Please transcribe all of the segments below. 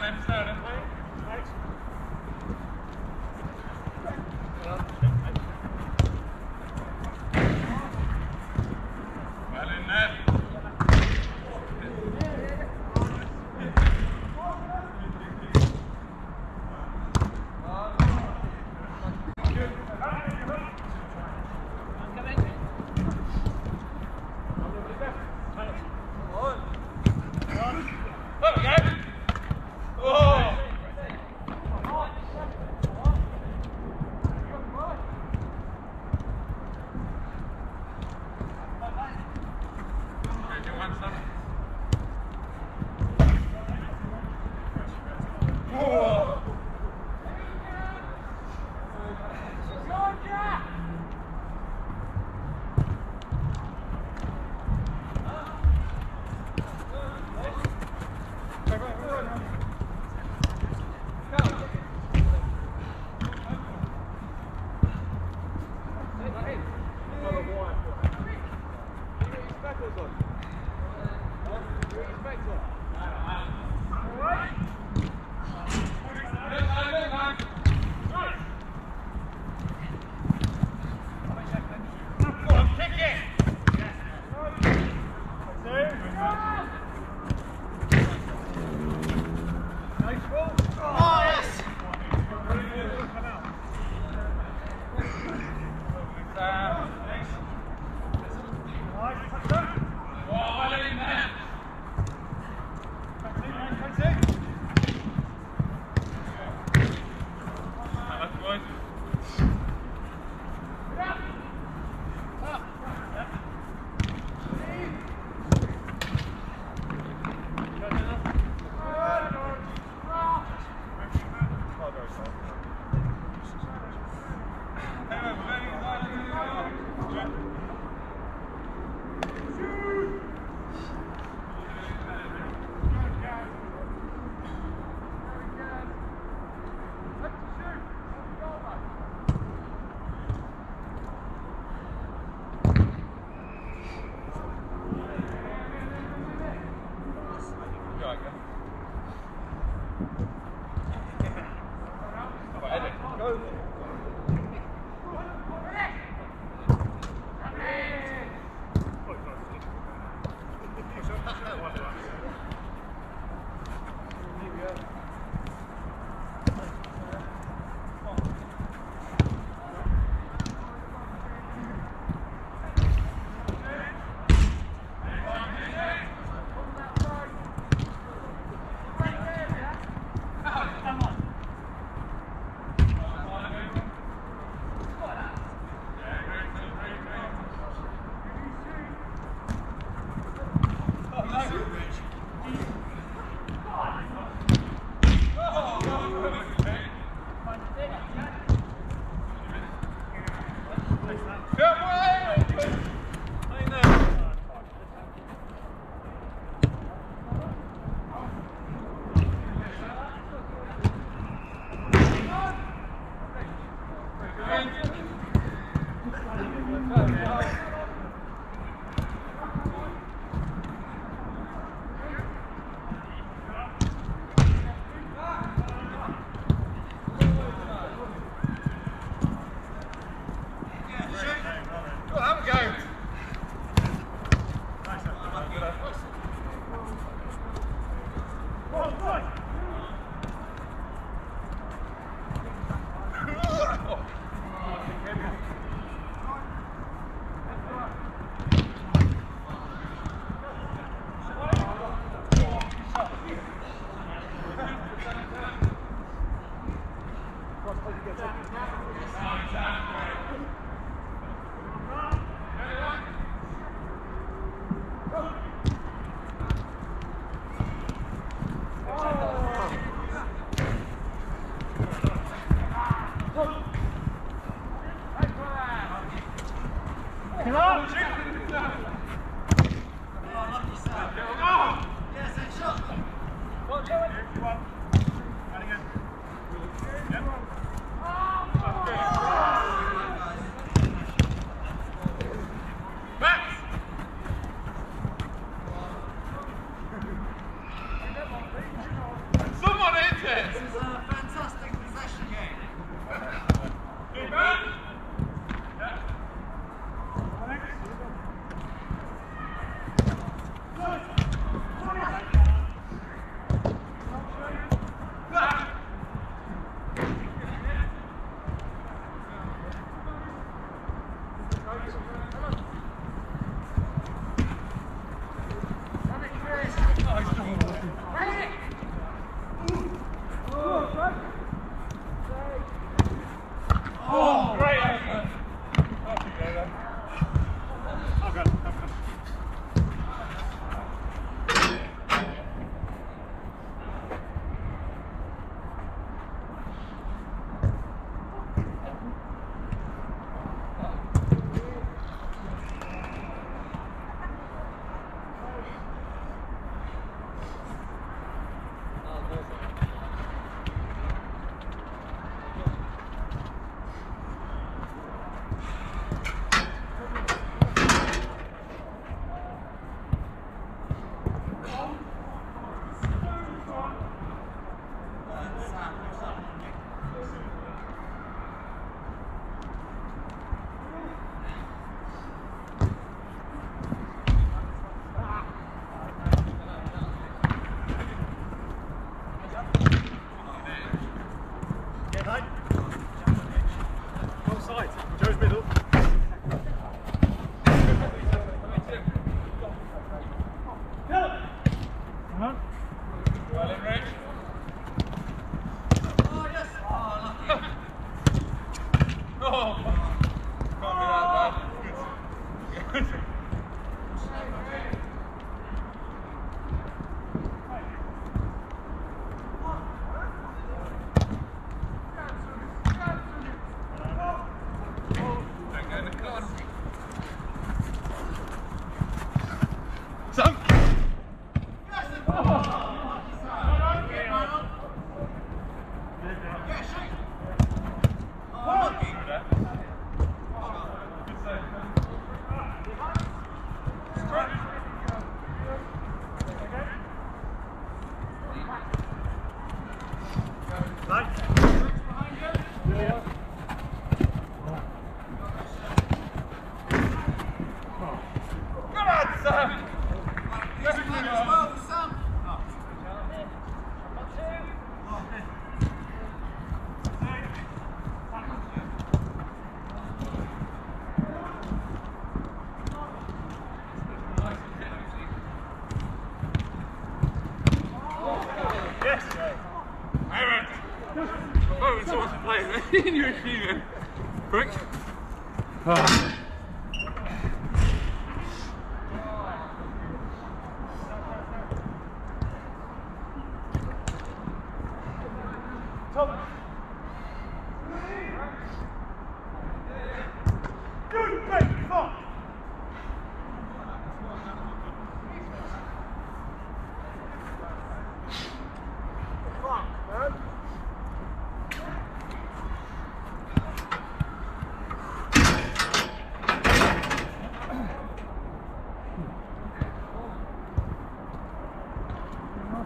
down, hips down, hips down. Nice.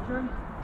Motion.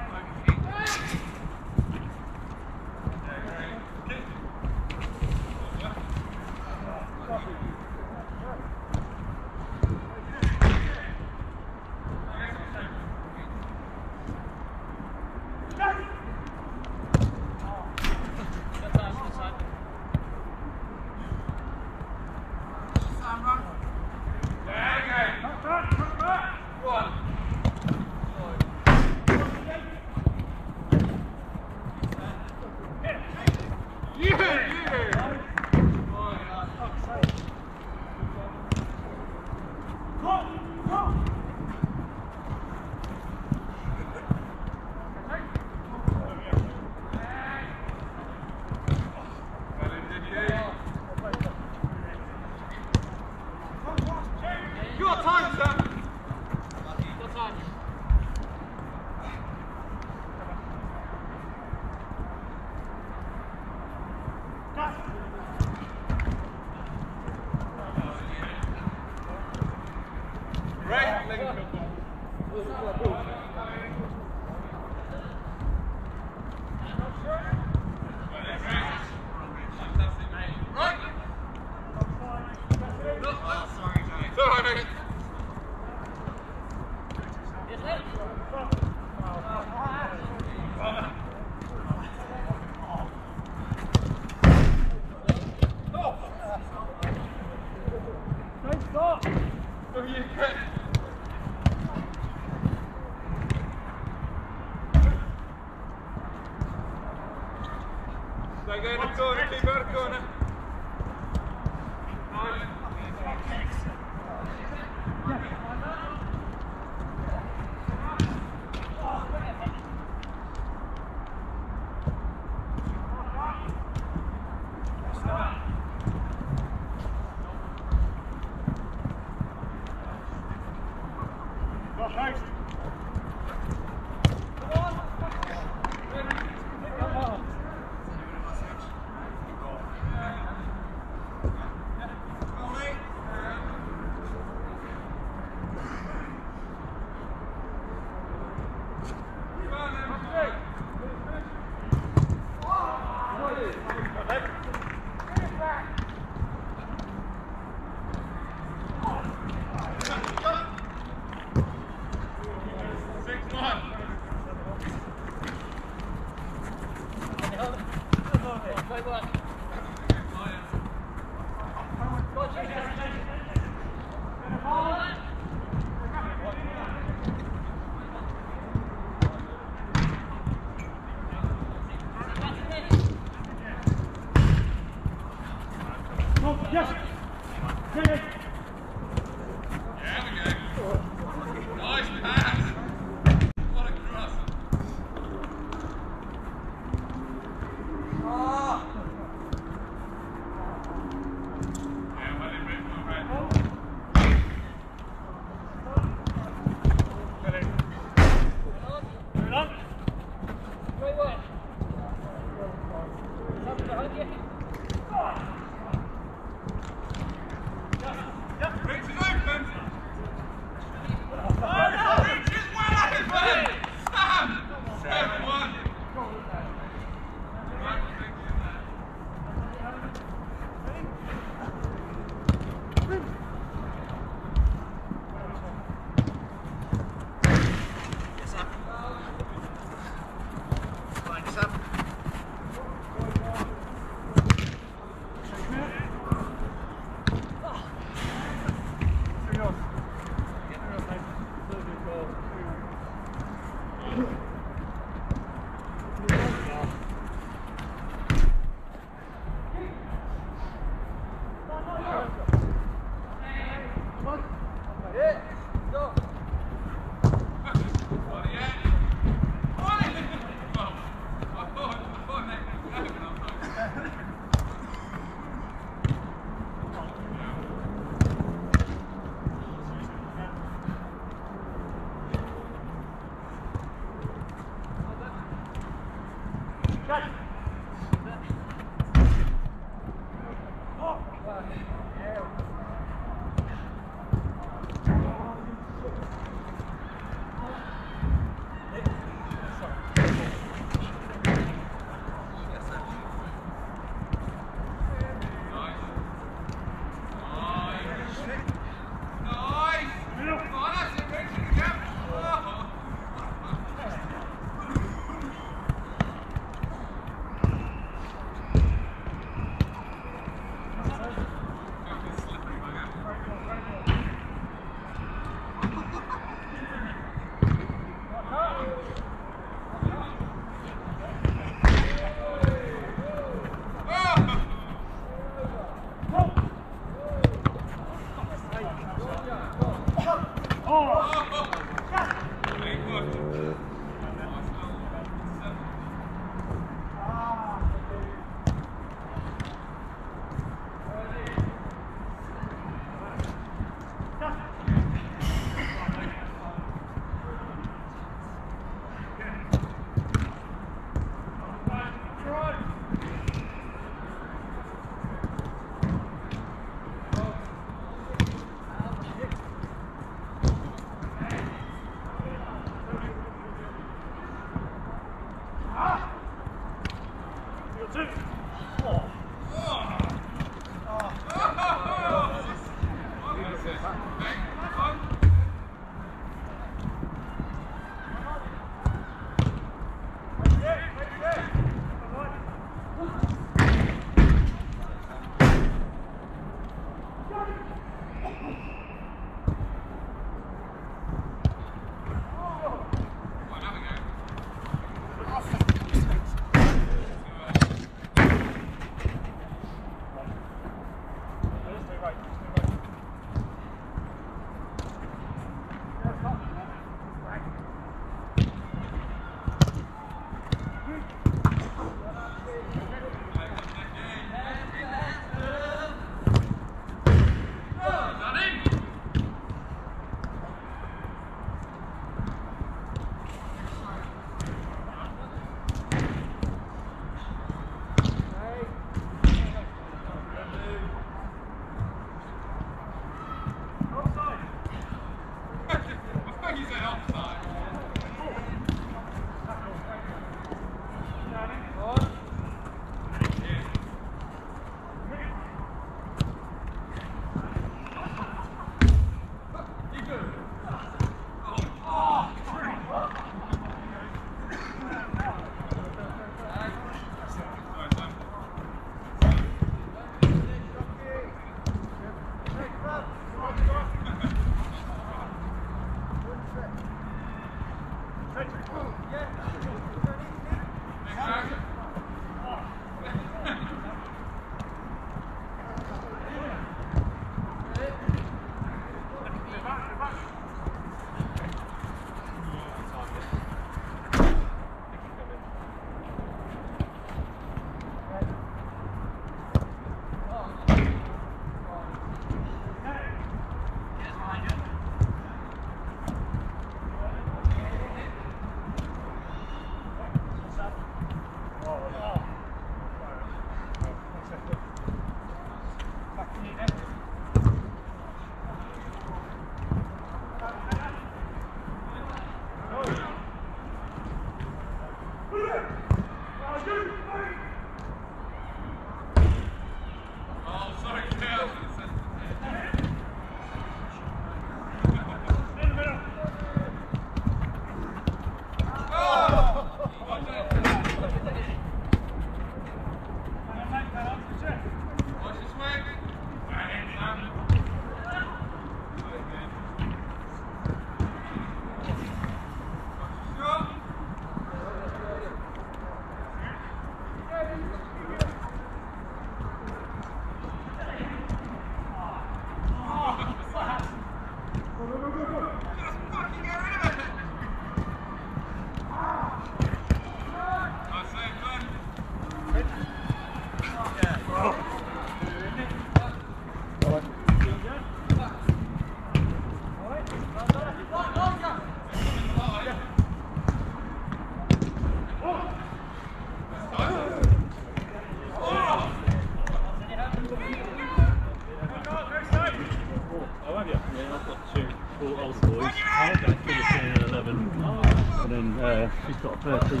对对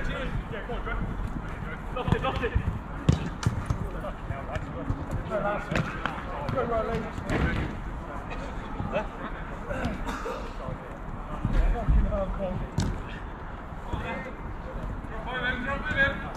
Fucking hardcore. Drop it.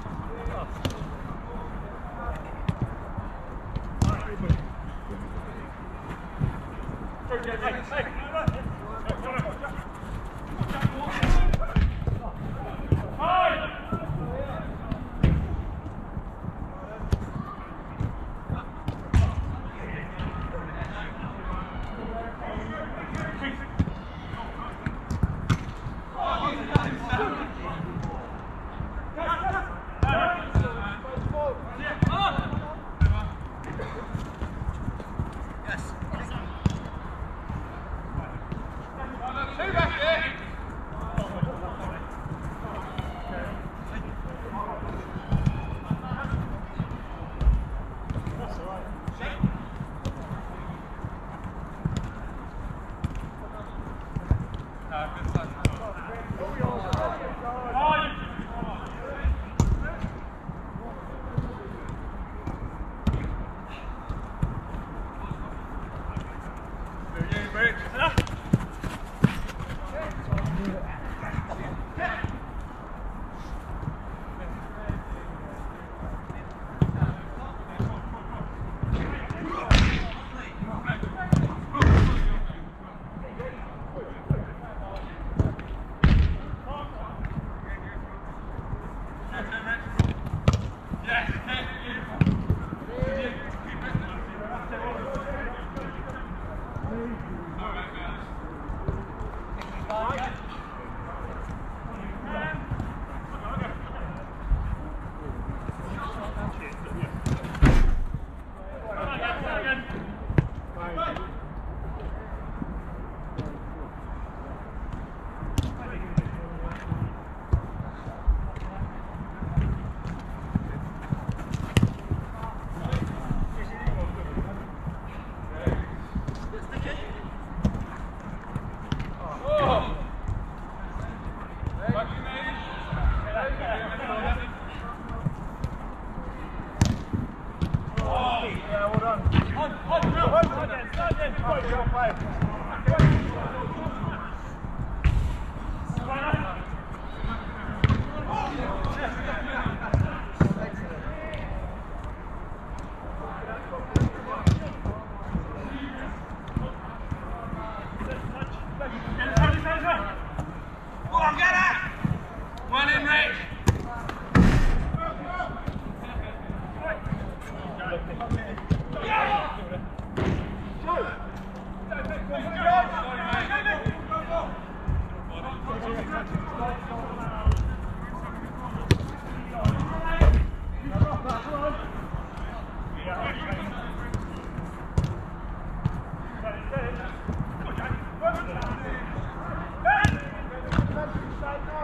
Again,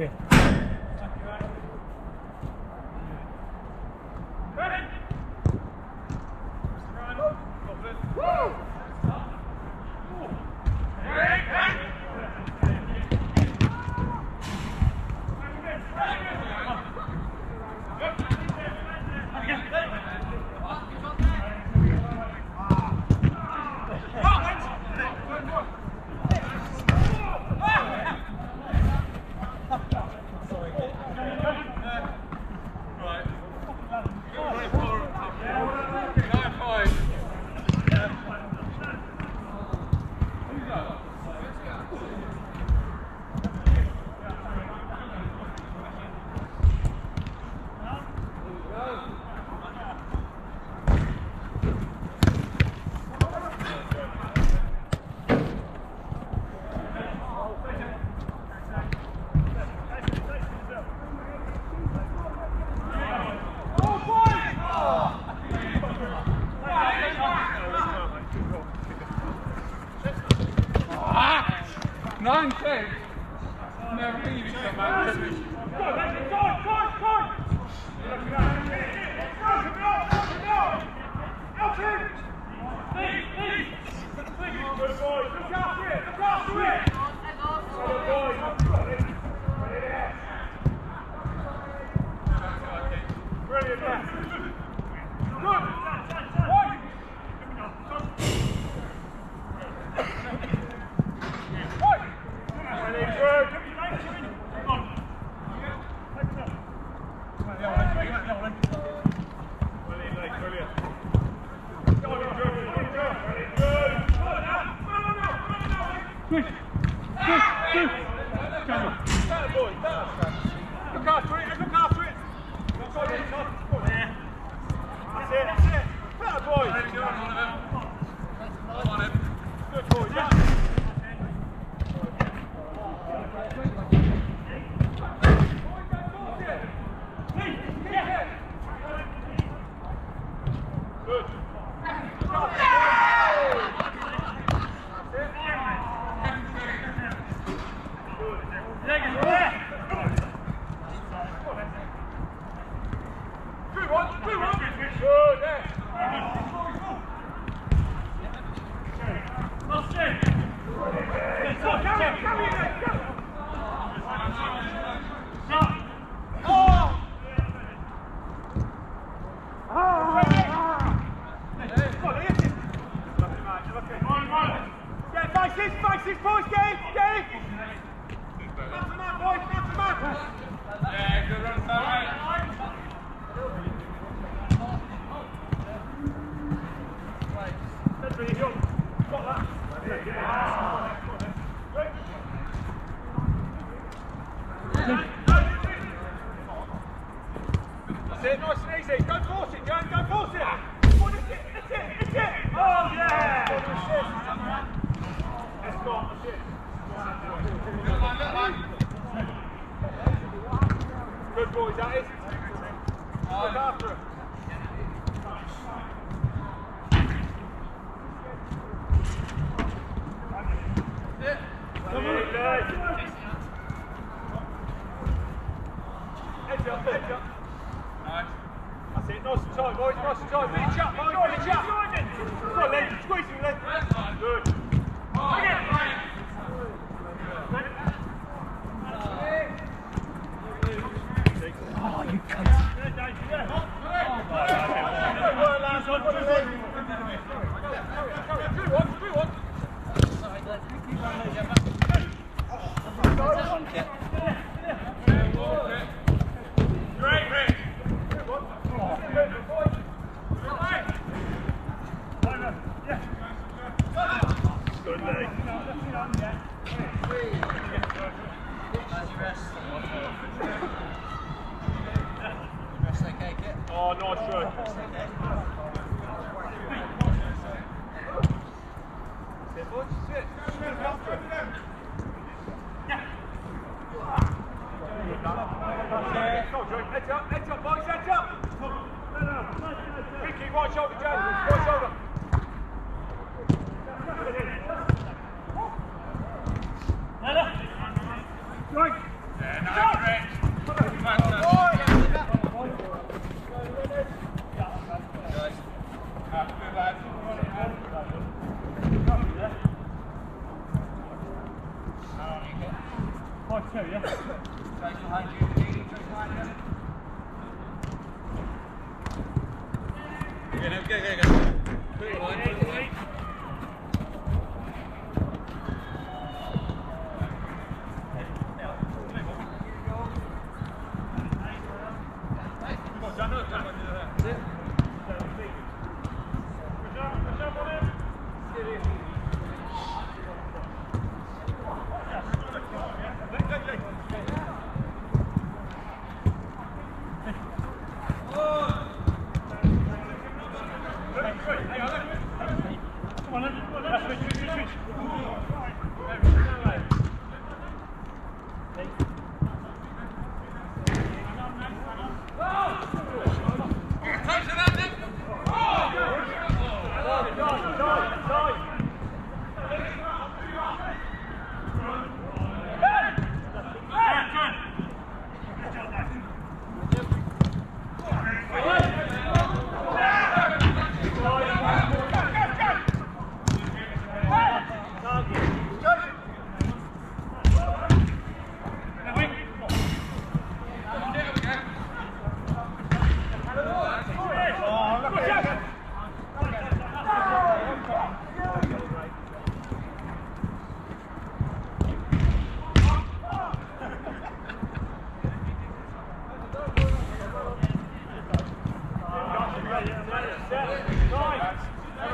Nine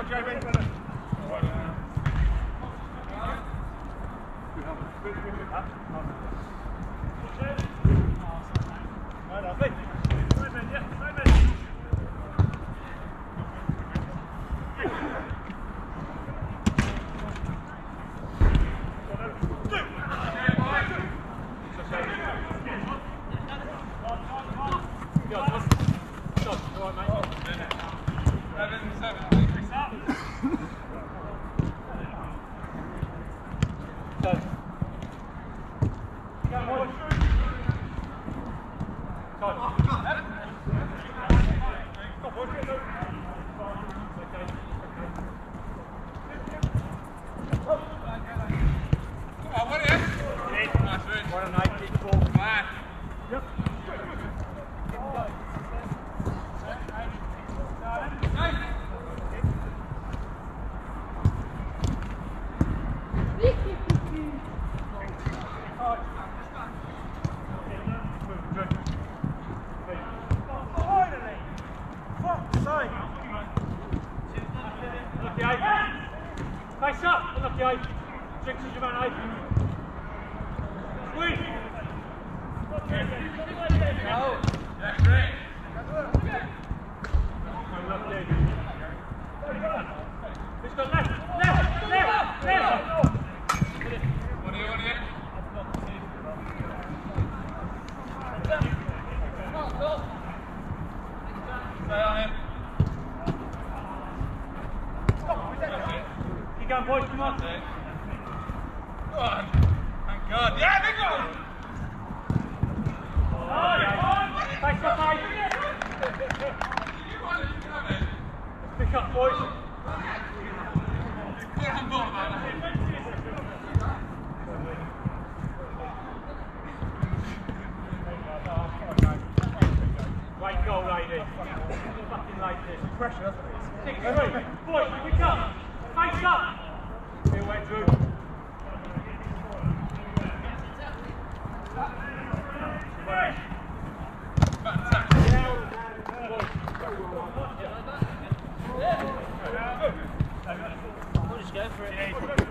Seven, boys, come on. Go on. Thank God. Yeah, one. Thanks for fight. You want it, you can have it. Pick up, boys. Right goal, lady. Pressure. Six, three. Boys, pick up. Face up. Go for it.